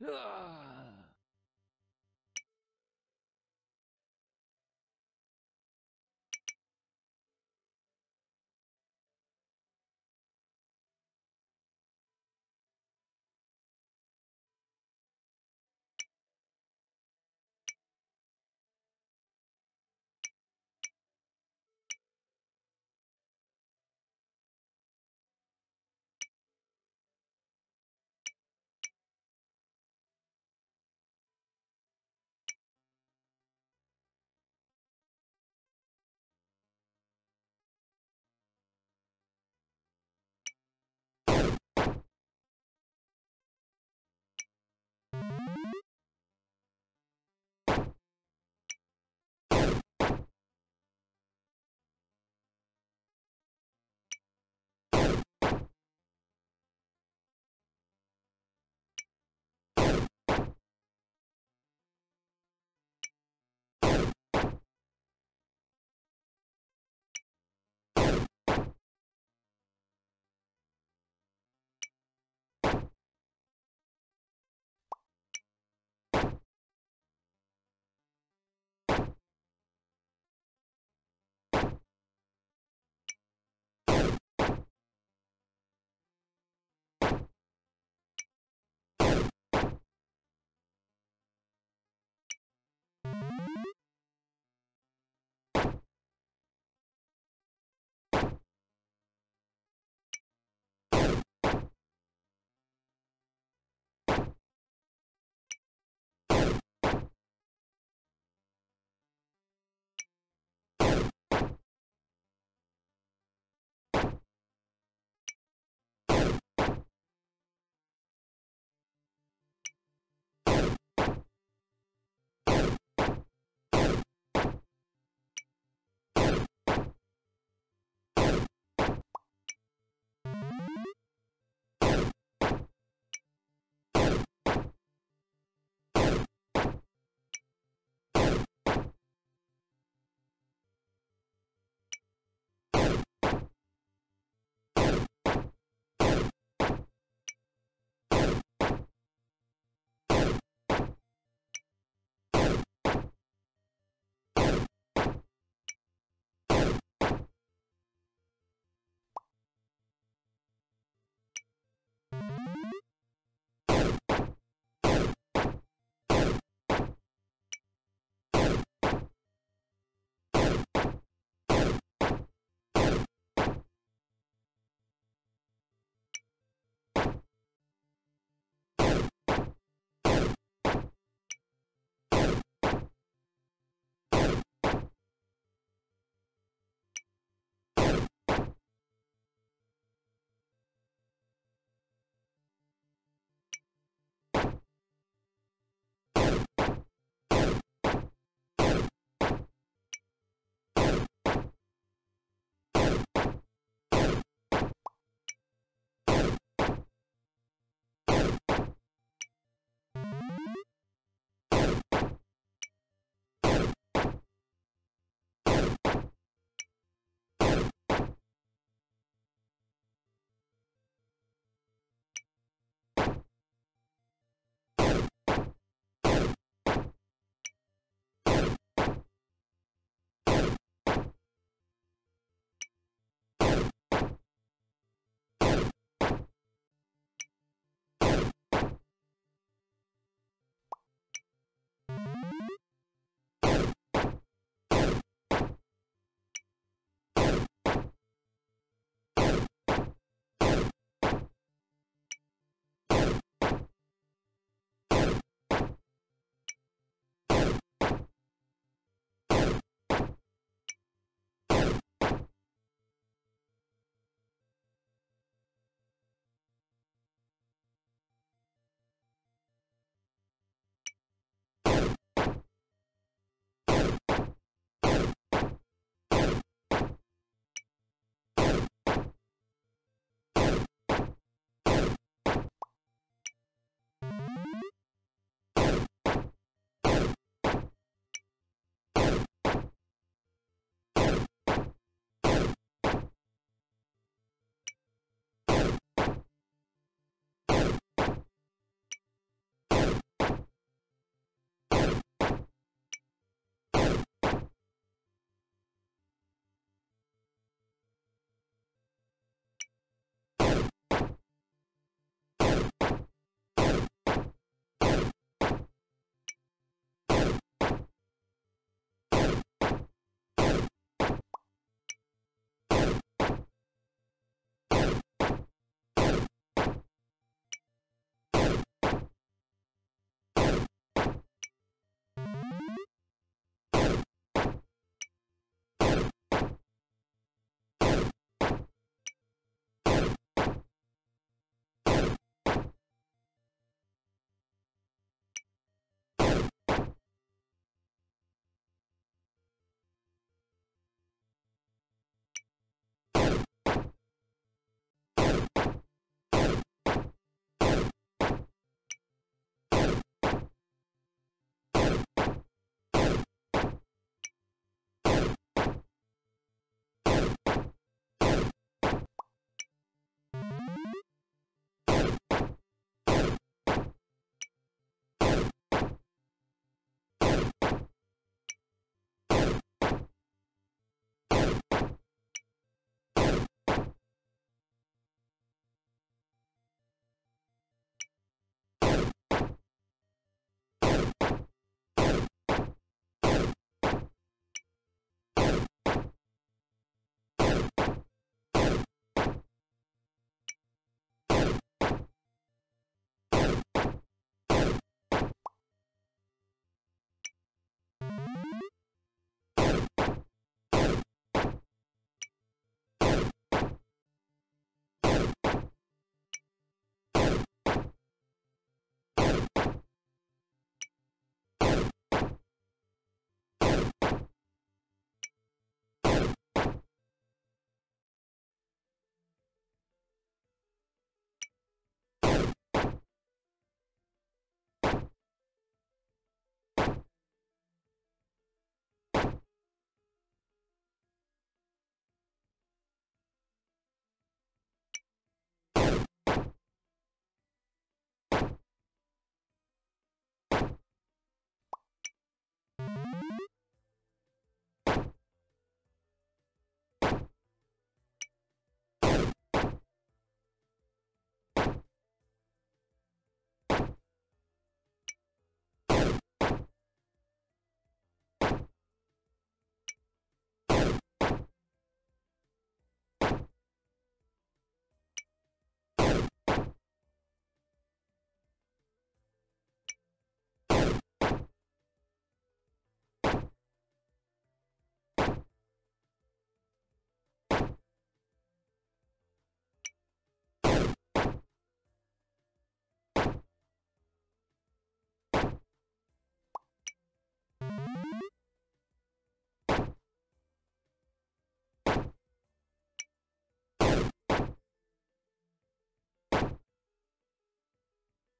额啊。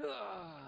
Ah!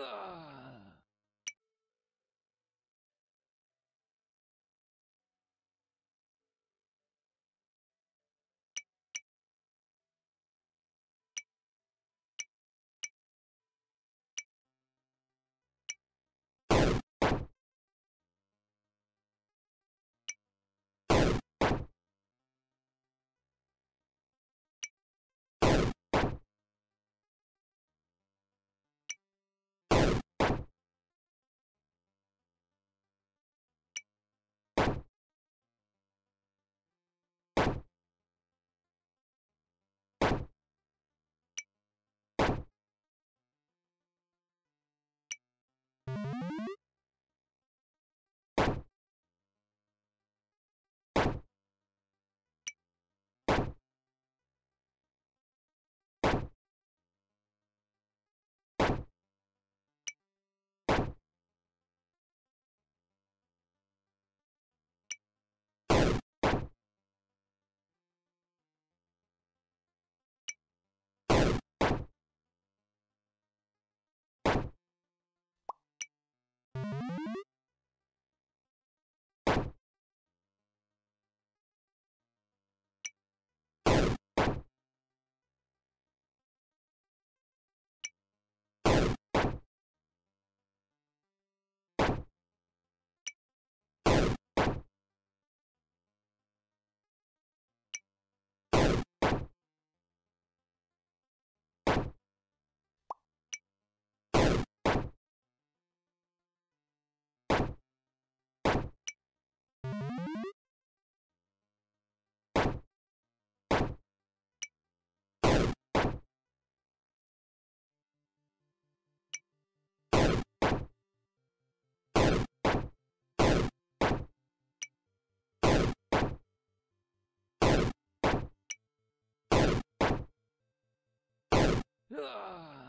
啊！Ah!